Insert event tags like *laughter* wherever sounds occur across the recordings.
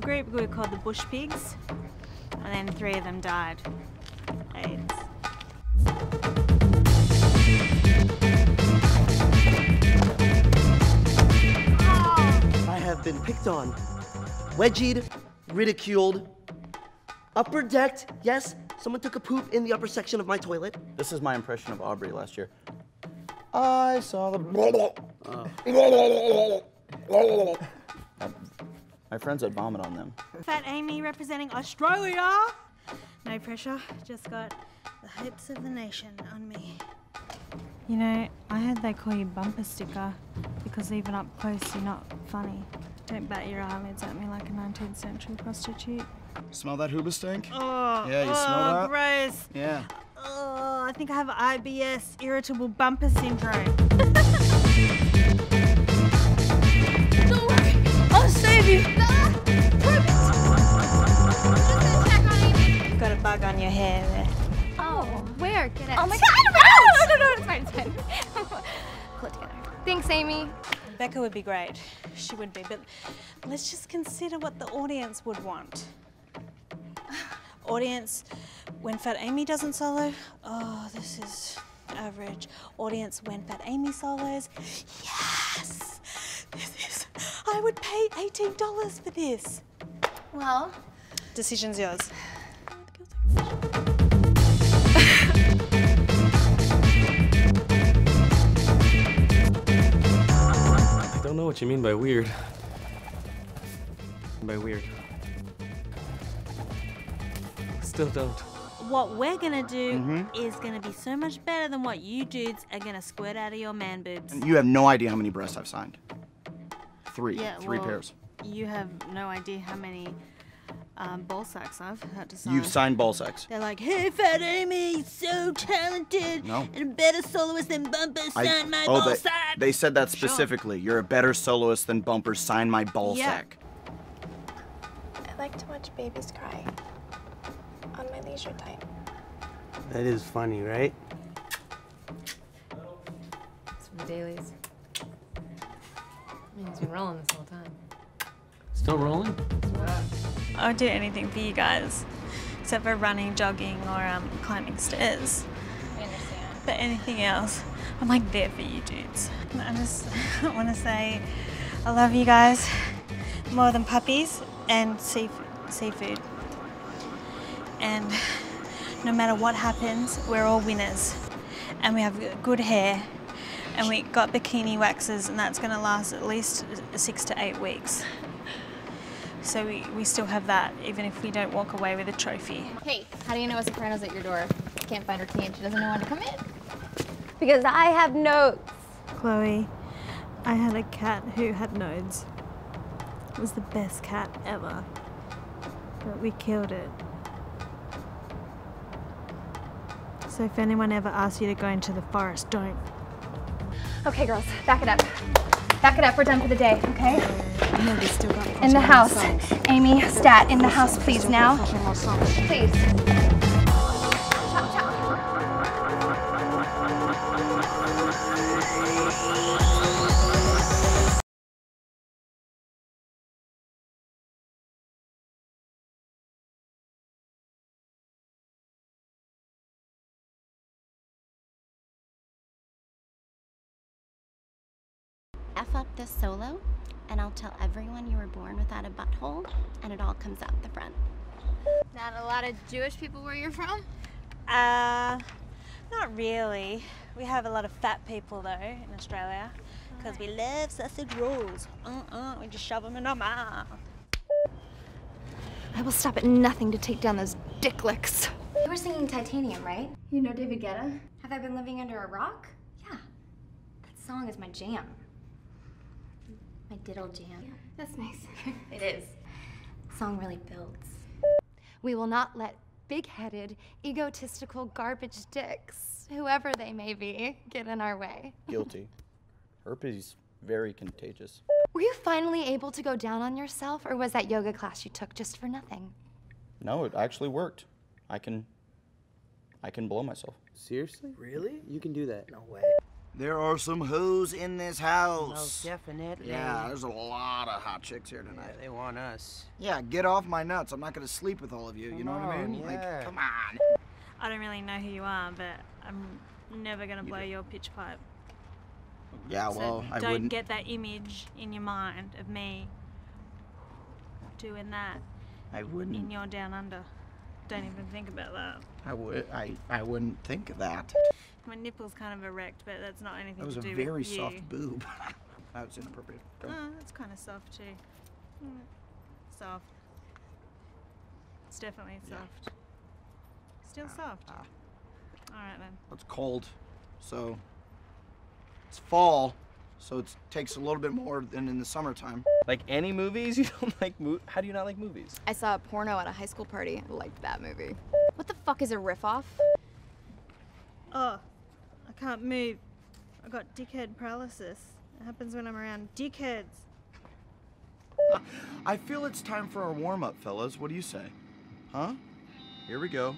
group we were called the Bush Pigs, and then three of them died. AIDS. I have been picked on, wedgied, ridiculed, upper decked. Yes, someone took a poop in the upper section of my toilet. This is my impression of Aubrey last year. I saw the. Oh. *laughs* My friends had vomit on them. Fat Amy representing Australia. No pressure, just got the hopes of the nation on me. You know, I heard they call you bumper sticker because even up close you're not funny. Don't bat your eyelids at me like a 19th century prostitute. Smell that hoobastank? Oh, Yeah, you oh, smell that? gross. Yeah. Oh, I think I have IBS, irritable bumper syndrome. *laughs* Don't worry, I'll save you. You've *laughs* got a bug on your hair there. Oh, where? Get it. Oh my god! *laughs* No, no, no, it's fine, it's fine. *laughs* Pull it together. Thanks, Amy. Beca would be great. She would be, but let's just consider what the audience would want. Audience, when Fat Amy doesn't solo, oh, this is average. Audience, when Fat Amy solos, yes! This is, I would pay $18 for this. Well, Decision's yours. I don't know what you mean by weird. By weird. Still don't. What we're gonna do mm-hmm. is gonna be so much better than what you dudes are gonna squirt out of your man boobs. You have no idea how many breasts I've signed. Three. Yeah, Three well, pairs. You have no idea how many um, ball sacks I've had to sign. You've signed ball sacks. They're like, hey, Fat Amy, so talented No. and a better soloist than Bumper, I- sign my oh, ball they, sack. they said that specifically. You're a better soloist than Bumper. Sign my ball Yeah. sack. I like to watch babies cry on my leisure time. That is funny, right? It's for dailies. I mean, it's been rolling this whole time. Still rolling? I would do anything for you guys, except for running, jogging, or um, climbing stairs. I understand. But anything else, I'm like there for you dudes. I just *laughs* want to say I love you guys more than puppies and seafood. seafood. And no matter what happens, we're all winners. And we have good hair. And we got bikini waxes, and that's going to last at least six to eight weeks. So we, we still have that, even if we don't walk away with a trophy. Hey, how do you know a soprano's at your door? Can't find her key and she doesn't know when to come in. Because I have notes. Chloe, I had a cat who had nodes. It was the best cat ever. But we killed it. So if anyone ever asks you to go into the forest, don't. Okay, girls, back it up. Back it up. We're done for the day, okay? In the house. Amy, stat, in the house, please, now. Please. F up this solo, and I'll tell everyone you were born without a butthole, and it all comes out the front. Not a lot of Jewish people where you're from? Uh, not really. We have a lot of fat people though in Australia because we love sausage rolls. Uh-uh, we just shove them in our mouth. I will stop at nothing to take down those dick licks. You were singing Titanium, right? You know David Guetta? Have I been living under a rock? Yeah. That song is my jam. My diddle jam. Yeah, That's nice. *laughs* It is. Song really builds. We will not let big headed, egotistical garbage dicks, whoever they may be, get in our way. Guilty. Herpes very contagious. Were you finally able to go down on yourself, or was that yoga class you took just for nothing? No, it actually worked. I can I can blow myself. Seriously? Really? You can do that? No way. There are some hoes in this house. Most definitely. Yeah, there's a lot of hot chicks here tonight. They want us. Yeah, get off my nuts. I'm not gonna sleep with all of you. You know what I on, mean? yeah. Like, come on. I don't really know who you are, but I'm never gonna blow your pitch pipe. Yeah, So well, I don't wouldn't. get that image in your mind of me doing that I in wouldn't. your down under. Don't even think about that. I would. I. I wouldn't think of that. My nipple's kind of erect, but that's not anything That was to a do very with you. soft boob. *laughs* that was inappropriate. Go. Oh, that's kind of soft too. Mm, Soft. It's definitely soft. Still soft. ah. All right then. It's cold, so it's fall, so it takes a little bit more than in the summertime. Like any movies? *laughs* You don't like mo- How do you not like movies? I saw a porno at a high school party. I liked that movie. What the fuck is a riff-off? Oh, I can't move. I got dickhead paralysis. It happens when I'm around dickheads. I feel it's time for our warm up, fellas. What do you say? Huh? Here we go.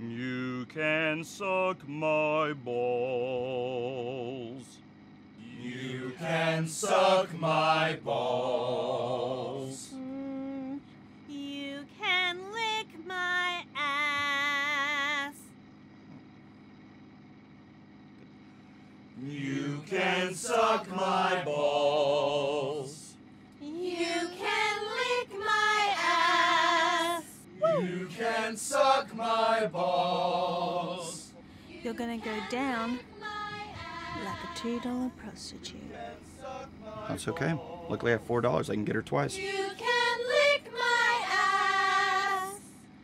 You can suck my balls. You can suck my balls. Can suck my balls. You can lick my ass. You can suck my balls. You're gonna go down like a two dollar prostitute. That's okay. Luckily, I have four dollars. I can get her twice. You can lick my ass.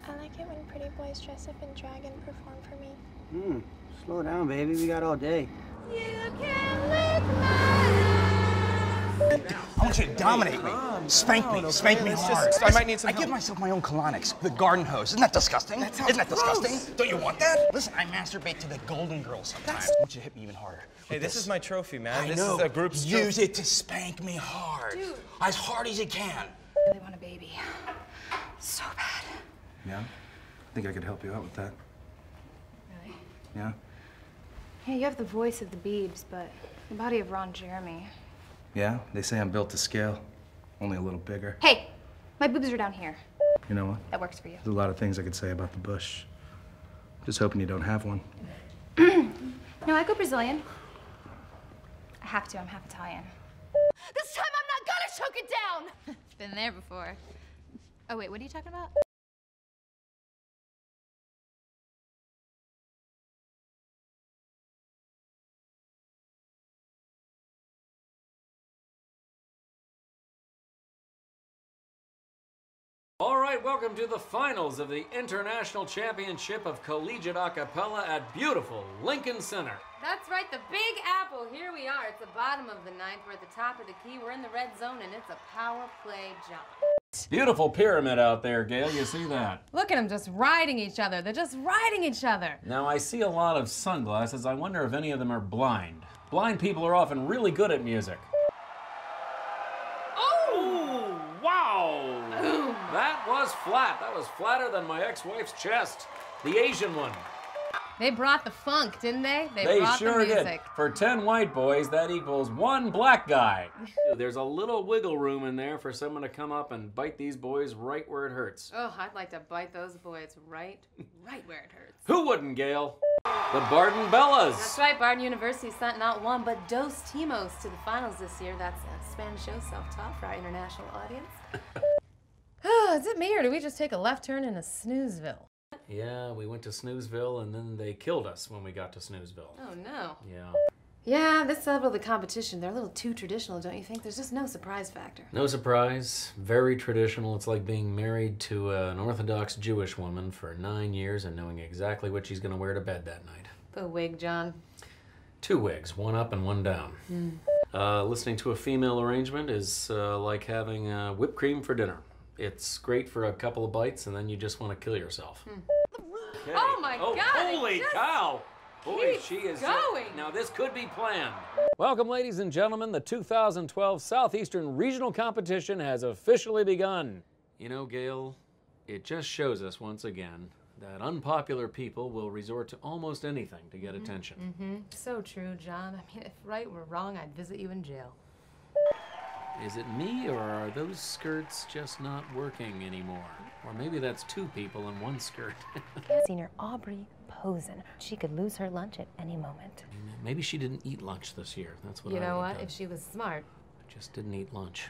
I like it when pretty boys dress up in drag and perform for me. Hmm. Slow down, baby. We got all day. You can lick my I want you to dominate me. Spank me. Spank me hard. I might need some I give myself my own colonics. The garden hose. Isn't that disgusting? That sounds Isn't that disgusting? Don't you want that? Listen, I masturbate to the Golden Girls sometimes. I want you to hit me even harder. Hey, With this is my trophy, man. I this know. is a group's Use it to spank me hard. Dude. As hard as you can. I really want a baby. So bad. Yeah? I think I could help you out with that. Really? Yeah? Yeah, you have the voice of the Beebs, but the body of Ron Jeremy. Yeah? They say I'm built to scale, only a little bigger. Hey, my boobs are down here. You know what? That works for you. There's a lot of things I could say about the bush. Just hoping you don't have one. *clears throat* No, I go Brazilian. I have to. I'm half Italian. This time I'm not gonna choke it down. Been there before. Oh wait, what are you talking about? Right, welcome to the finals of the International Championship of Collegiate Acapella at beautiful Lincoln Center. That's right, the Big Apple. Here we are. It's the bottom of the ninth. We're at the top of the key. We're in the red zone, and it's a power play jump. Beautiful pyramid out there, Gail. You see that? Look at them just riding each other. They're just riding each other. Now, I see a lot of sunglasses. I wonder if any of them are blind. Blind people are often really good at music. Oh! That was flat. That was flatter than my ex wife's chest. The Asian one. They brought the funk, didn't they? They, They brought sure the did. For 10 white boys, that equals one black guy. There's a little wiggle room in there for someone to come up and bite these boys right where it hurts. Oh, I'd like to bite those boys right, right where it hurts. Who wouldn't, Gail? The Barden Bellas. That's right, Barden University sent not one but dos timos to the finals this year. That's a Spanish show self-taught for our international audience. *laughs* Oh, is it me or did we just take a left turn into Snoozeville? Yeah, we went to Snoozeville and then they killed us when we got to Snoozeville. Oh no. Yeah. Yeah, this level of the competition, they're a little too traditional, don't you think? There's just no surprise factor. No surprise, very traditional. It's like being married to an Orthodox Jewish woman for nine years and knowing exactly what she's going to wear to bed that night. The wig, John. Two wigs, one up and one down. Hmm. Uh, listening to a female arrangement is uh, like having uh, whipped cream for dinner. It's great for a couple of bites and then you just want to kill yourself. Okay. Oh my Oh, God! Holy cow! Boy, she is going. now this could be planned. Welcome, ladies and gentlemen. The 2012 Southeastern Regional Competition has officially begun. You know, Gail, it just shows us once again that unpopular people will resort to almost anything to get attention. Mm-hmm. So true, John. *laughs* I mean, if right were wrong, I'd visit you in jail. Is it me, or are those skirts just not working anymore? Or maybe that's two people in one skirt. *laughs* Senior Aubrey Posen. She could lose her lunch at any moment. maybe she didn't eat lunch this year. That's what you I know would what? have done. If she was smart. Just didn't eat lunch.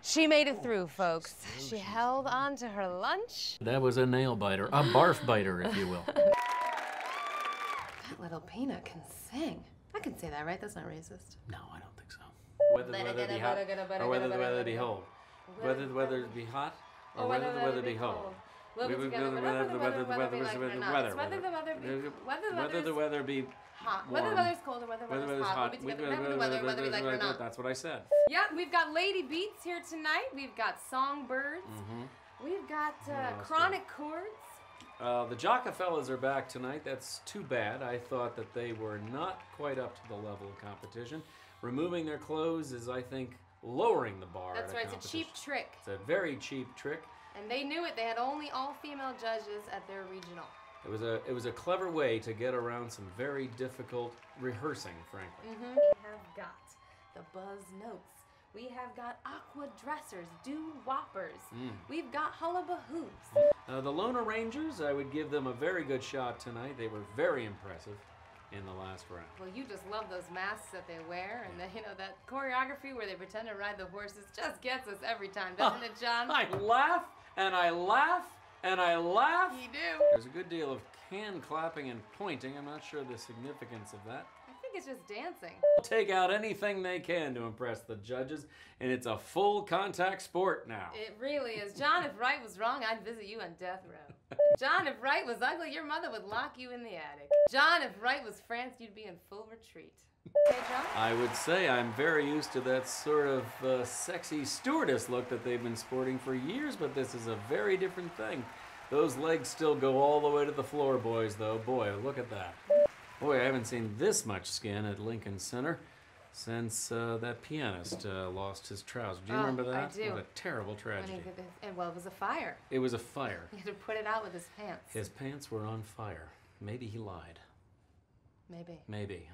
She made it through, oh, folks. She held on to her lunch. That was a nail biter, a barf biter, if you will. *laughs* That little peanut can sing. I can say that, right? That's not racist. No, I don't think so. Whether the weather be hot, better get a better or whether the weather be cold. Whether the weather be hot, or whether the weather be cold. We'll be together whether the the weather, the weather weather, be like whether the weather, whether the weather be- whether whether the whether weather be hot. Whether the weather's cold or whether the Whether weather's hot. We'll be together whatever the weather, whether we like it or not. That's what I said. Yeah, we've got Lady Beats here tonight. We've got Songbirds. Mm-hmm. We've got uh, Chronic Chords. Uh, the Jocka fellas are back tonight. That's too bad. I thought that they were not quite up to the level of competition. Removing their clothes is, I think, lowering the bar. That's right, it's a cheap trick. It's a very cheap trick. And they knew it. They had only all female judges at their regional. It was a it was a clever way to get around some very difficult rehearsing, frankly. Mm-hmm. We have got the Buzz Notes. We have got Aqua Dressers, Do Whoppers. Mm. We've got Hullabahoos. Uh, the Lona Rangers, I would give them a very good shot tonight. They were very impressive in the last round. Well, you just love those masks that they wear, and the, you know that choreography where they pretend to ride the horses just gets us every time, *laughs* doesn't it, John? I laugh and I laugh and I laugh. You do. There's a good deal of hand clapping and pointing. I'm not sure the significance of that. I think it's just dancing. Take out anything they can to impress the judges, and it's a full contact sport now. It really is. John, if right was wrong, I'd visit you on death row. John, if right was ugly, your mother would lock you in the attic. John, if right was France, you'd be in full retreat. Okay, John? I would say I'm very used to that sort of uh, sexy stewardess look that they've been sporting for years, but this is a very different thing. Those legs still go all the way to the floor, boys, though. Boy, look at that. Boy, I haven't seen this much skin at Lincoln Center since uh, that pianist uh, lost his trousers. Do you Oh, remember I that? do. What a terrible tragedy. And well, it was a fire. It was a fire. *laughs* He had to put it out with his pants. His pants were on fire. Maybe he lied. Maybe. Maybe.